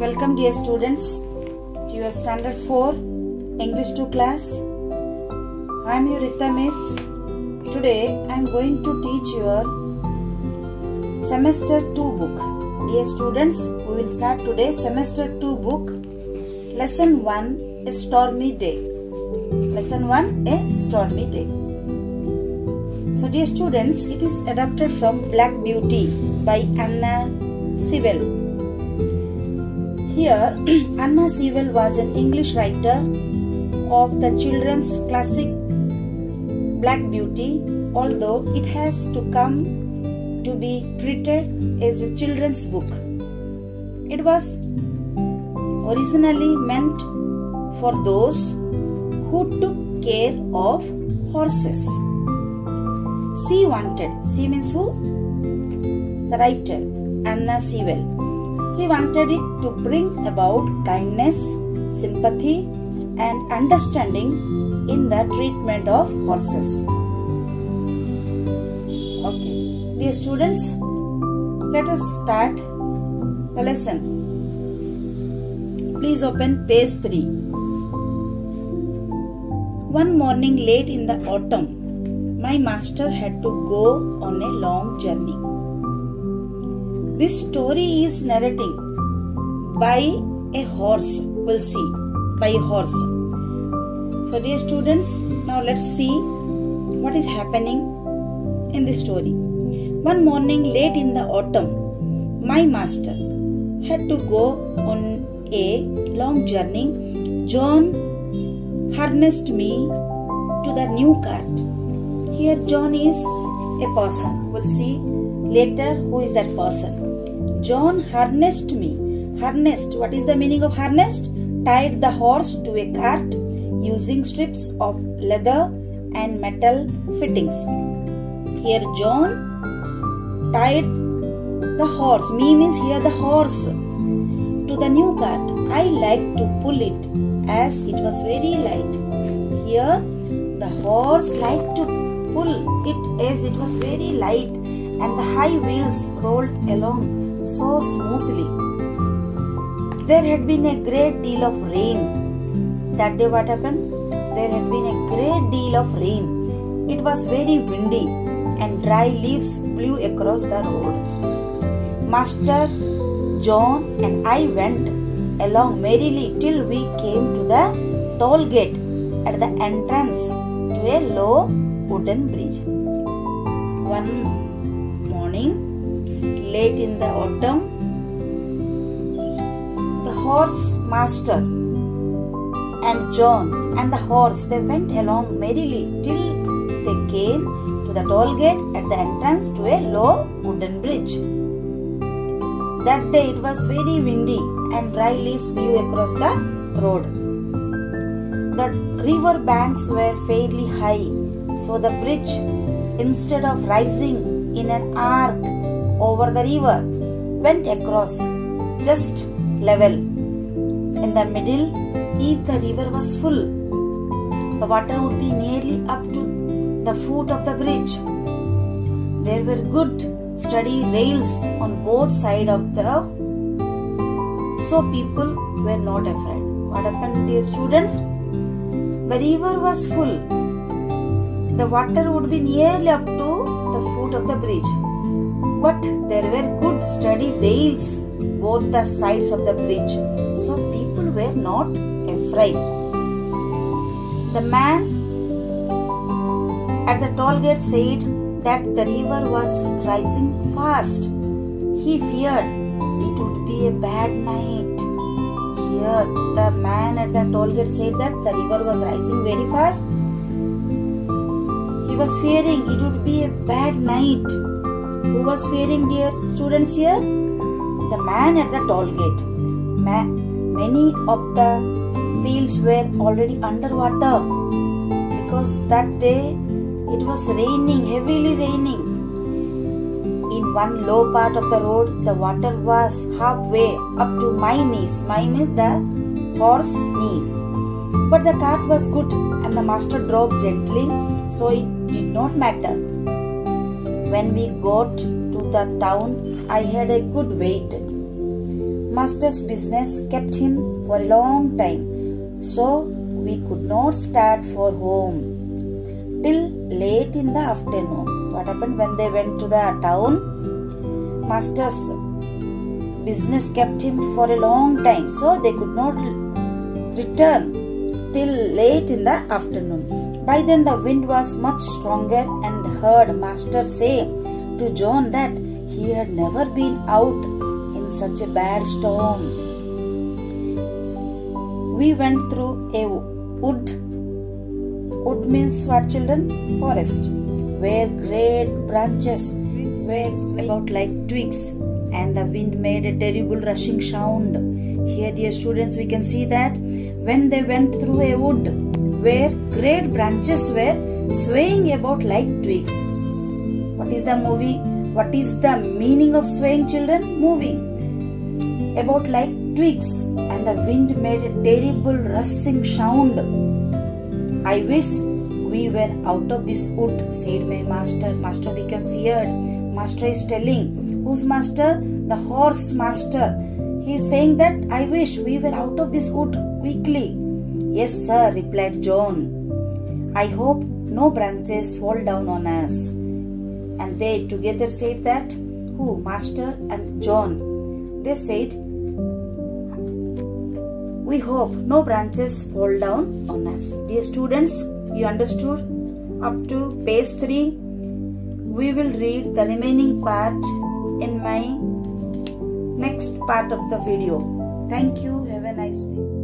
Welcome dear students to your standard 4 English 2 class. I am your Rita Miss. Today I am going to teach your semester 2 book. Dear students, we will start today semester 2 book. Lesson 1 is stormy day. Lesson 1 is stormy day. So dear students, it is adapted from Black Beauty by Anna Sewell. Here, Anna Sewell was an English writer of the children's classic Black Beauty, although it has to come to be treated as a children's book. It was originally meant for those who took care of horses. She wanted, she means who? The writer, Anna Sewell. She wanted it to bring about kindness, sympathy, and understanding in the treatment of horses. Okay, dear students, let us start the lesson. Please open page 3. One morning late in the autumn, my master had to go on a long journey. This story is narrating by a horse. We'll see by a horse. So, dear students, now let's see what is happening in this story. One morning late in the autumn, my master had to go on a long journey. John harnessed me to the new cart. Here, John is a person. We'll see later who is that person. John harnessed me. Harnessed. What is the meaning of harnessed? Tied the horse to a cart using strips of leather and metal fittings. Here, John tied the horse. Me means here the horse to the new cart. I liked to pull it as it was very light. Here, the horse liked to pull it as it was very light and the high wheels rolled along so smoothly. There had been a great deal of rain. That day, what happened? There had been a great deal of rain. It was very windy and dry leaves blew across the road. Master John and I went along merrily till we came to the toll gate at the entrance to a low wooden bridge. One late in the autumn, the horse master and John and the horse they went along merrily till they came to the toll gate at the entrance to a low wooden bridge. That day it was very windy and dry leaves blew across the road. The river banks were fairly high, so the bridge, instead of rising in an arc over the river, went across just level. In the middle, if the river was full, the water would be nearly up to the foot of the bridge. There were good sturdy rails on both sides of the so people were not afraid. What happened, dear students? The river was full. The water would be nearly up to the foot of the bridge. But there were good steady rails both the sides of the bridge. So people were not afraid. The man at the toll gate said that the river was rising fast. He feared it would be a bad night. Here, the man at the toll gate said that the river was rising very fast. He was fearing it would be a bad night. Who was fearing, dear students, here? The man at the toll gate. Ma- many of the fields were already underwater because that day it was raining, heavily raining. In one low part of the road, the water was halfway up to my knees. My knees, the horse knees. But the cart was good and the master drove gently, so it did not matter. When we got to the town, I had a good wait. Master's business kept him for a long time, so we could not start for home till late in the afternoon. What happened when they went to the town? Master's business kept him for a long time, so they could not return till late in the afternoon. By then, the wind was much stronger, and heard Master say to John that he had never been out in such a bad storm. We went through a wood. Wood means what, children? Forest, where great branches were about like twigs, and the wind made a terrible rushing sound. Here, dear students, we can see that when they went through a wood where great branches were swaying about like twigs. What is the movie? What is the meaning of swaying children? Moving. About like twigs and the wind made a terrible rushing sound. I wish we were out of this wood, said my master. Master became feared. Master is telling, whose master? The horse master. He is saying that I wish we were out of this wood quickly. Yes, sir, replied John. I hope no branches fall down on us. And they together said that, who, Master and John? They said, We hope no branches fall down on us. Dear students, you understood up to page 3. We will read the remaining part in my next part of the video. Thank you. Have a nice day.